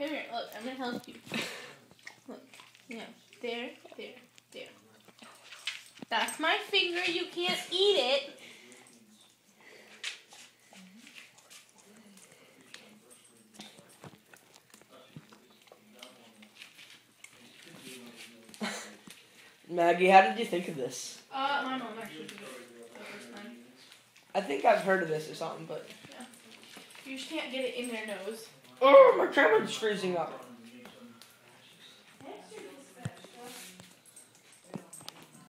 Here, come here. Look, I'm gonna help you. Look, yeah, there, there, there. That's my finger. You can't eat it. Maggie, how did you think of this? Uh, my mom actually did it the first time. I think I've heard of this or something, but You just can't get it in their nose. Oh, my camera's freezing up.